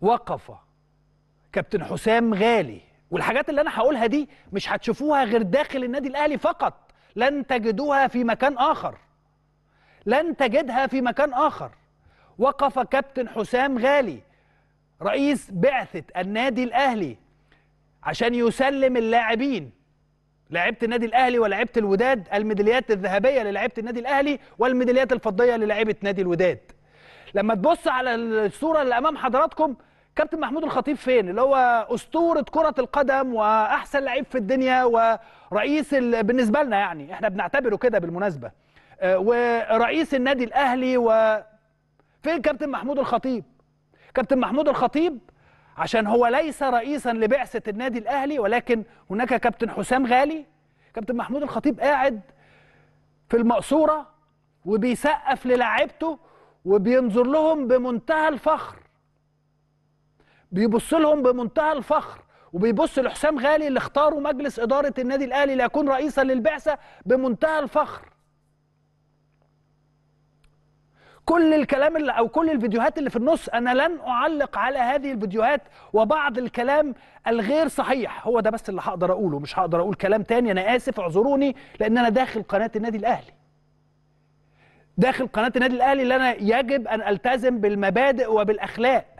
وقف كابتن حسام غالي. والحاجات اللي أنا هقولها دي مش هتشوفوها غير داخل النادي الأهلي فقط. لن تجدوها في مكان آخر. لن تجدها في مكان آخر. وقف كابتن حسام غالي رئيس بعثة النادي الأهلي عشان يسلم اللاعبين. لعيبه النادي الأهلي ولاعيبه الوداد الميداليات الذهبية للاعيبه النادي الأهلي والميداليات الفضية للاعيبة نادي الوداد. لما تبص على الصورة اللي أمام حضراتكم كابتن محمود الخطيب فين؟ اللي هو أسطورة كرة القدم وأحسن لعيب في الدنيا ورئيس ال... بالنسبة لنا يعني إحنا بنعتبره كده بالمناسبة. آه، ورئيس النادي الأهلي و فين كابتن محمود الخطيب؟ كابتن محمود الخطيب عشان هو ليس رئيسا لبعثة النادي الأهلي ولكن هناك كابتن حسام غالي. كابتن محمود الخطيب قاعد في المقصورة وبيسقف للاعيبته وبينظر لهم بمنتهى الفخر. بيبص لهم بمنتهى الفخر وبيبص لحسام غالي اللي اختاره مجلس إدارة النادي الأهلي ليكون رئيسا للبعثة بمنتهى الفخر. كل الكلام اللي أو كل الفيديوهات اللي في النص أنا لن أعلق على هذه الفيديوهات وبعض الكلام الغير صحيح. هو ده بس اللي هقدر أقوله مش هقدر أقول كلام تاني. أنا آسف اعذروني لأن أنا داخل قناة النادي الأهلي. داخل قناة النادي الأهلي اللي أنا يجب أن ألتزم بالمبادئ وبالأخلاق.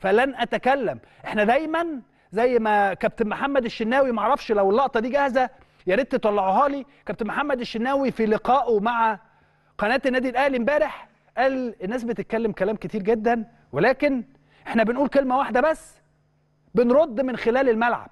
فلن أتكلم. إحنا دايما زي ما كابتن محمد الشناوي معرفش لو اللقطة دي جاهزة يا ريت تطلعوها لي. كابتن محمد الشناوي في لقائه مع قناة النادي الأهلي امبارح قال الناس بتتكلم كلام كتير جدا ولكن إحنا بنقول كلمة واحدة بس بنرد من خلال الملعب.